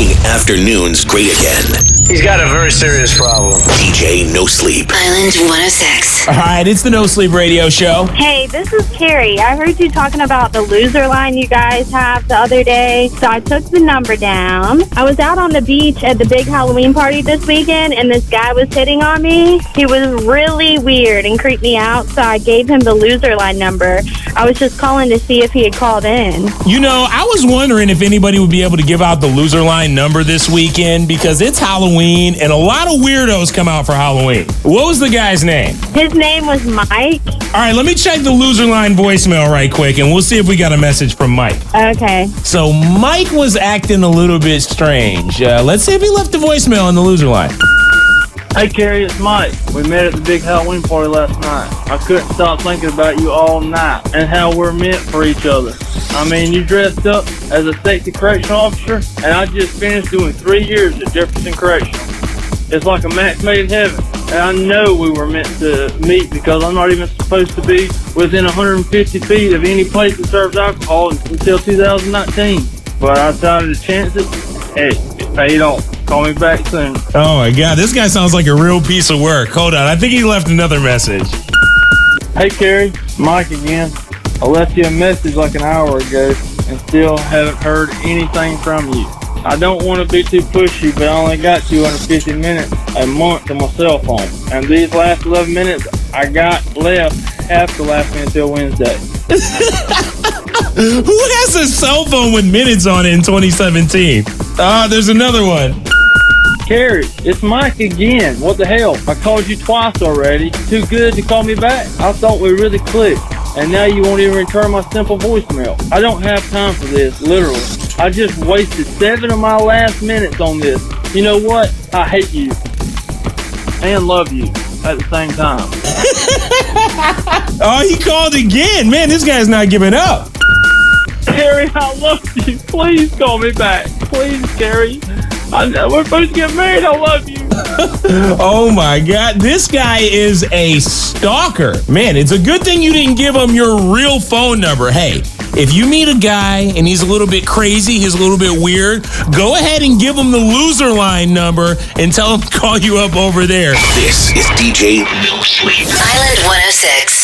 making afternoons great again. He's got a very serious problem. DJ No Sleep. Island 106. All right, it's the No Sleep Radio Show. Hey, this is Carrie. I heard you talking about the loser line you guys have the other day. So I took the number down. I was out on the beach at the big Halloween party this weekend, and this guy was hitting on me. He was really weird and creeped me out, so I gave him the loser line number. I was just calling to see if he had called in. You know, I was wondering if anybody would be able to give out the loser line number this weekend because it's Halloween and a lot of weirdos come out for Halloween. What was the guy's name? His name was Mike. All right, let me check the loser line voicemail right quick and we'll see if we got a message from Mike. Okay. So, Mike was acting a little bit strange. Uh, let's see if he left a voicemail on the loser line. Hey Carrie, it's Mike. We met at the big Halloween party last night. I couldn't stop thinking about you all night and how we're meant for each other. I mean, you dressed up as a safety correction officer, and I just finished doing three years at Jefferson Correctional. It's like a match made in heaven. And I know we were meant to meet because I'm not even supposed to be within 150 feet of any place that serves alcohol until 2019. But I decided to chance it. Hey, it paid off. Call me back soon. Oh my God, this guy sounds like a real piece of work. Hold on, I think he left another message. Hey Carrie, Mike again. I left you a message like an hour ago and still haven't heard anything from you. I don't want to be too pushy, but I only got 250 minutes a month on my cell phone. And these last 11 minutes I got left have to last me until Wednesday. Who has a cell phone with minutes on it in 2017? Ah, there's another one. Carrie, it's Mike again. What the hell? I called you twice already. Too good to call me back. I thought we really clicked. And now you won't even return my simple voicemail. I don't have time for this, literally. I just wasted seven of my last minutes on this. You know what? I hate you. And love you at the same time. oh, he called again. Man, this guy's not giving up. Carrie, I love you. Please call me back. Please, Carrie. I, we're supposed to get married. I love you. Oh my God. This guy is a stalker. Man, it's a good thing you didn't give him your real phone number. Hey, if you meet a guy and he's a little bit crazy, he's a little bit weird, go ahead and give him the loser line number and tell him to call you up over there. This is DJ No Sleep. Island 106.